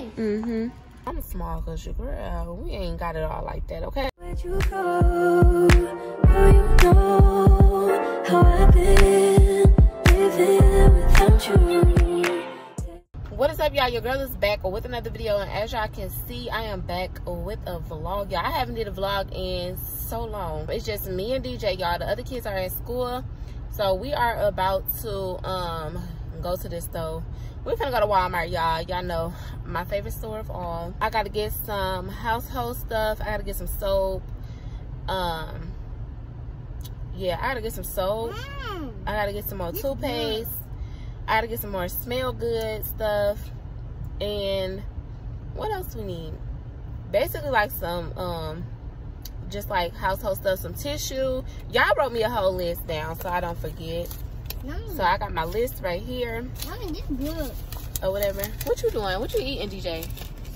face. Mm-hmm. I'm small because your girl, we ain't got it all like that, okay? Where'd you go? Now you know how I've been living without you. What is up, y'all? Your girl is back with another video, and as y'all can see, I am back with a vlog. Y'all, I haven't did a vlog in so long. It's just me and DJ, y'all. The other kids are at school, so we are about to um go to this store. We're gonna go to Walmart, y'all. Y'all know my favorite store of all. I gotta get some household stuff. I gotta get some soap. Um, yeah, I gotta get some soap. Mm. I gotta get some more toothpaste. I gotta get some more smell good stuff. And what else we need? Basically like some um just like household stuff, some tissue. Y'all wrote me a whole list down so I don't forget. So I got my list right here good. or whatever. What you doing? What you eating, DJ?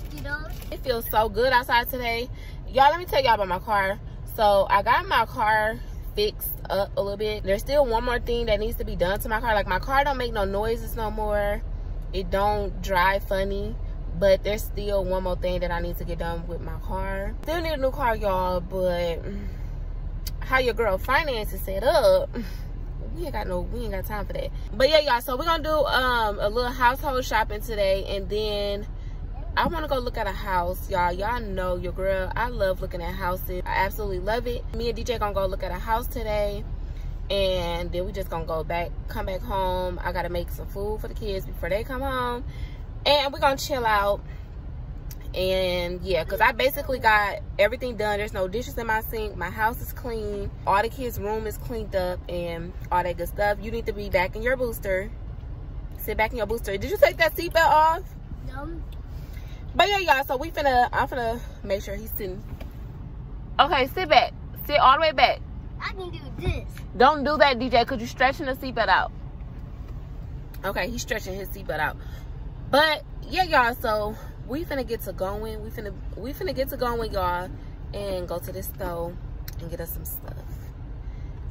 Skittles. It feels so good outside today. Y'all, let me tell y'all about my car. So I got my car fixed up a little bit. There's still one more thing that needs to be done to my car. Like my car don't make no noises no more. It don't drive funny. But there's still one more thing that I need to get done with my car. Still need a new car, y'all, but how your girl finance is set up, we ain't got no we ain't got time for that. But yeah, y'all, so we're gonna do um a little household shopping today and then I want to go look at a house, y'all. Y'all know your girl. I love looking at houses. I absolutely love it. Me and DJ gonna go look at a house today, and then we just gonna go back, come back home. I gotta make some food for the kids before they come home, and we're gonna chill out. And yeah, cause I basically got everything done. There's no dishes in my sink. My house is clean. All the kids' room is cleaned up and all that good stuff. You need to be back in your booster. Sit back in your booster. Did you take that seatbelt off? no But yeah, y'all, so we finna, I'm finna make sure he's sitting. Okay, sit back. Sit all the way back. I can do this. Don't do that, DJ, because you're stretching the seatbelt out. Okay, he's stretching his seatbelt out. But yeah, y'all, so we finna get to going. We finna we finna get to going, y'all, and go to this store and get us some stuff.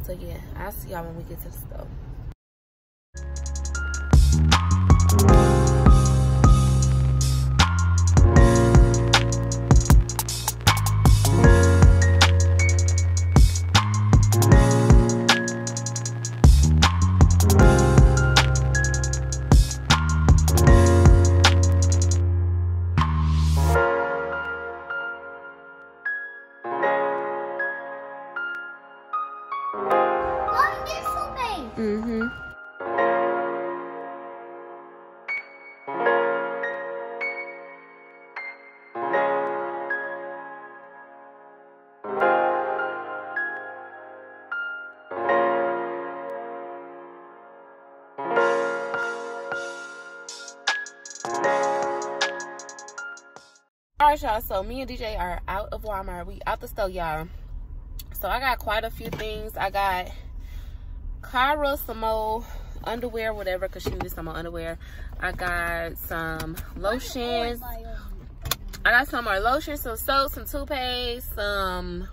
So yeah, I'll see y'all when we get to the store. Right, y'all. So me and DJ are out of Walmart. We out the store, y'all. So I got quite a few things. I got Kyra some more underwear, whatever, because she needed some more underwear. I got some lotions. I got some more lotions, some soap, some toothpaste, some.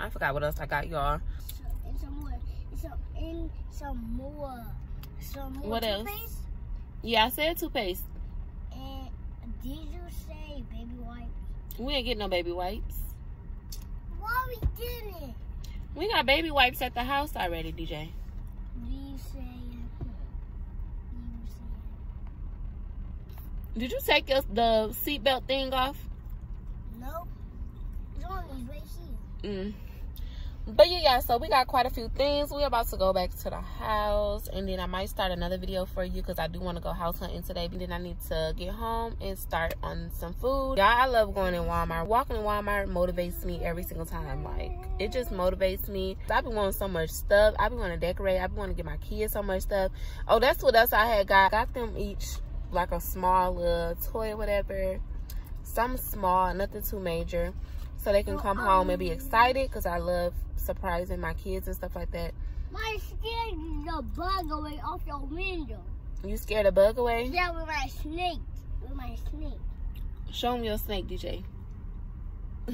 I forgot what else I got, y'all. And some more. And some, and some more. Some more What else? Yeah, I said toothpaste. Did you say baby wipes. We ain't get no baby wipes. Why we didn't? We got baby wipes at the house already, DJ. Do you say? Do you say? Did you take us the seatbelt thing off? No. It's on these right here. Mm. But yeah, yeah, so we got quite a few things. We're about to go back to the house. And then I might start another video for you because I do want to go house hunting today. But then I need to get home and start on some food. Y'all, I love going in Walmart. Walking in Walmart motivates me every single time. Like, it just motivates me. I've been wanting so much stuff. I've been wanting to decorate. I've been wanting to get my kids so much stuff. Oh, that's what else I had got. Got them each like a small little toy or whatever. Some small, nothing too major so they can come home and be excited because I love surprising my kids and stuff like that. My scared the bug away off your window. You scared a bug away? Yeah, with my snake. With my snake. Show me your snake, DJ.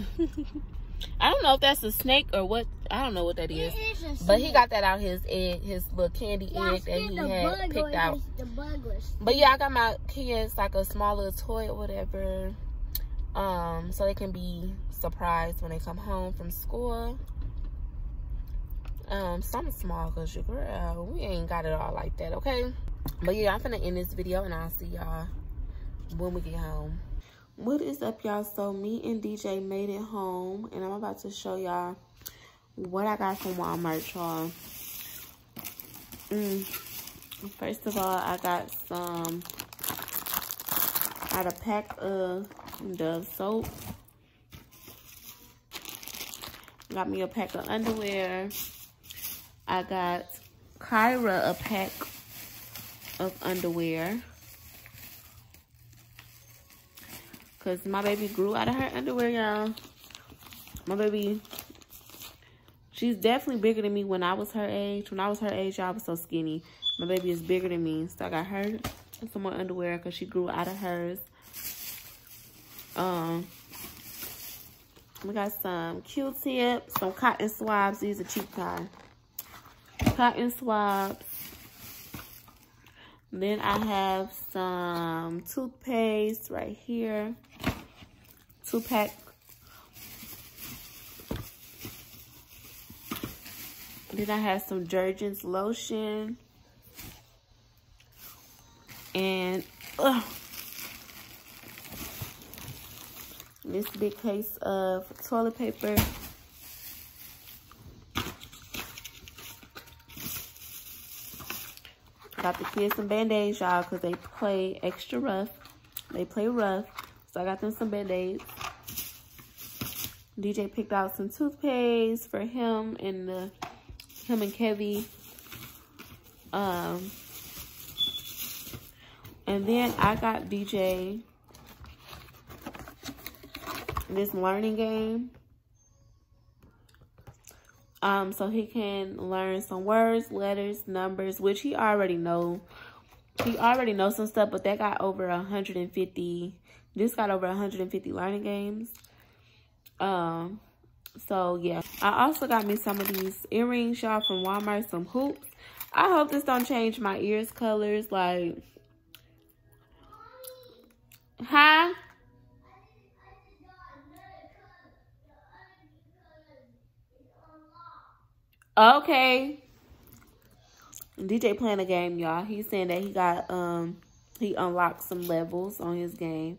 I don't know if that's a snake or what. I don't know what that is. It is a But he got that out his egg, his little candy Yeah, egg that he the had picked out. The bug was. But yeah, I got my kids like a smaller toy or whatever. Um, so they can be surprised when they come home from school. Um, something small because your girl, we ain't got it all like that, okay? But yeah, I'm finna end this video and I'll see y'all when we get home. What is up, y'all? So me and DJ made it home and I'm about to show y'all what I got from Walmart, y'all. Mm. First of all, I got some, I got a pack of Dove soap. Got me a pack of underwear. I got Kyra a pack of underwear. Because my baby grew out of her underwear, y'all. My baby, she's definitely bigger than me when I was her age. When I was her age, I was so skinny. My baby is bigger than me. So I got her some more underwear because she grew out of hers. Um, we got some Q-tips, some cotton swabs. These are cheap kind. Cotton swabs. Then I have some toothpaste right here. Two pack. Then I have some Jergens lotion. And ugh, this big case of toilet paper. Got the kids some band-aids, y'all, because they play extra rough. They play rough. So I got them some band-aids. DJ picked out some toothpaste for him and the him and Kevy. Um and then I got DJ this learning game. Um, so he can learn some words, letters, numbers, which he already know. He already knows some stuff, but that got over 150. This got over 150 learning games. Um, so yeah. I also got me some of these earrings, y'all, from Walmart, some hoops. I hope this don't change my ears colors, like, huh? Okay. DJ playing a game, y'all. He's saying that he got um he unlocked some levels on his game.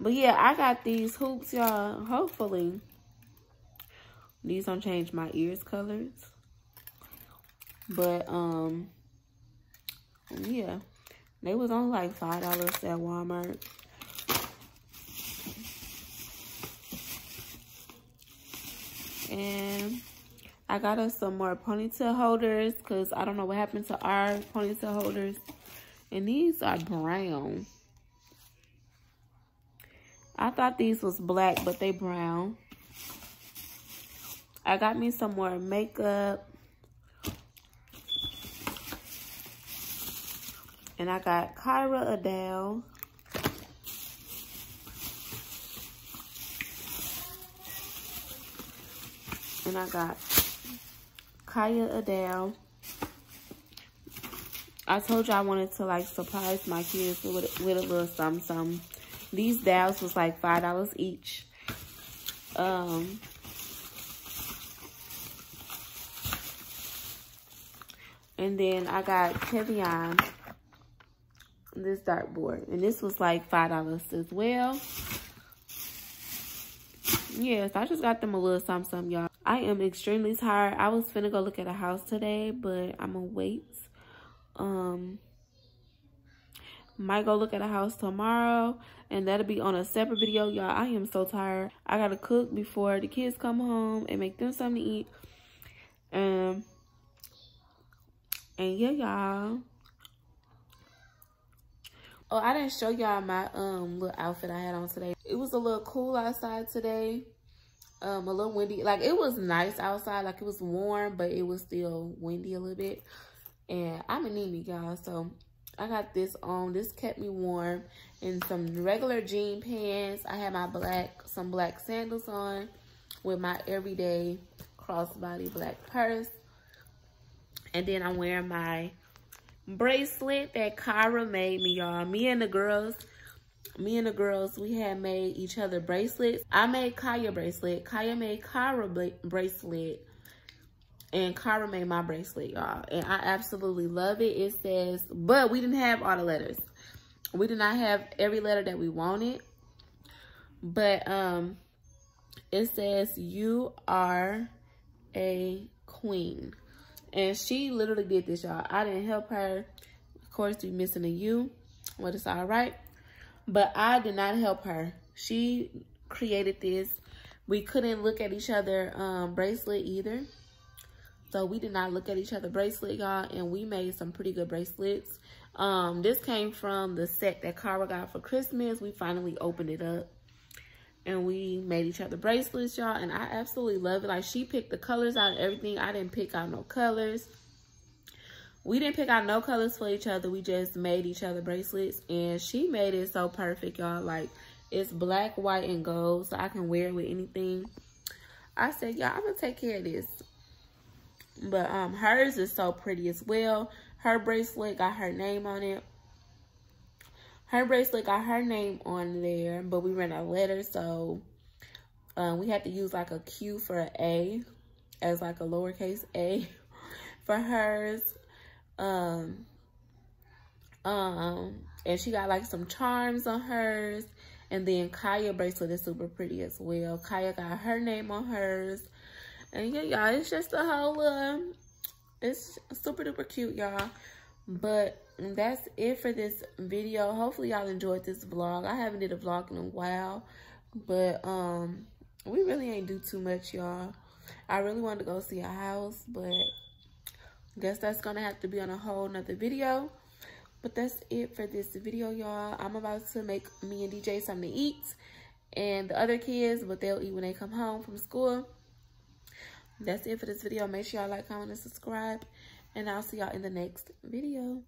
But yeah, I got these hoops, y'all. Hopefully these don't change my ears colors. But um yeah. They was only like five dollars at Walmart. And I got us some more ponytail holders because I don't know what happened to our ponytail holders. And these are brown. I thought these was black, but they brown. I got me some more makeup. And I got Kyra Adele. And I got Kaya Adele. I told you I wanted to like surprise my kids with, with a little something, something. These dowels was like $5 each. Um, and then I got Kevion, this dartboard. And this was like $5 as well. Yes, I just got them a little something, something, y'all. I am extremely tired. I was finna go look at a house today, but I'm gonna wait. Um, might go look at a house tomorrow, and that'll be on a separate video, y'all. I am so tired. I gotta cook before the kids come home and make them something to eat. Um, and yeah, y'all. Oh, I didn't show y'all my um little outfit I had on today. It was a little cool outside today. Um, a little windy. Like it was nice outside. Like it was warm, but it was still windy a little bit. And I'm anemic, y'all. So I got this on. This kept me warm. And some regular jean pants. I had my black, some black sandals on. with my everyday crossbody black purse. And then I'm wearing my bracelet that Kyra made me, y'all. Me and the girls, me and the girls, we had made each other bracelets. I made Kaya bracelet. Kaya made Kyra bracelet. And Kyra made my bracelet, y'all. And I absolutely love it. It says, but we didn't have all the letters. We did not have every letter that we wanted. But um, it says, you are a queen. And she literally did this, y'all. I didn't help her. Of course, we missing a U, but it's all right. But I did not help her. She created this. We couldn't look at each other um, bracelet either. So we did not look at each other bracelet, y'all. And we made some pretty good bracelets. Um, this came from the set that Cara got for Christmas. We finally opened it up and we made each other bracelets, y'all. And I absolutely love it. Like, she picked the colors out everything. I didn't pick out no colors. We didn't pick out no colors for each other. We just made each other bracelets. And she made it so perfect, y'all. Like, it's black, white, and gold. So I can wear it with anything. I said, y'all, I'm going to take care of this. But um, hers is so pretty as well. Her bracelet got her name on it her bracelet got her name on there, but we ran out of letters, so um, we had to use like a Q for an A as like a lowercase a for hers. Um, um, and she got like some charms on hers. And then Kaya bracelet is super pretty as well. Kaya got her name on hers. And yeah, y'all, it's just a whole, uh, it's super duper cute, y'all. But that's it for this video. Hopefully y'all enjoyed this vlog. I haven't did a vlog in a while. But um we really ain't do too much, y'all. I really wanted to go see a house, but guess that's gonna have to be on a whole nother video. But that's it for this video y'all. I'm about to make me and dj something to eat and the other kids but they'll eat when they come home from school. That's it for this video. Make sure y'all like comment and subscribe. And i'll see y'all in the next video.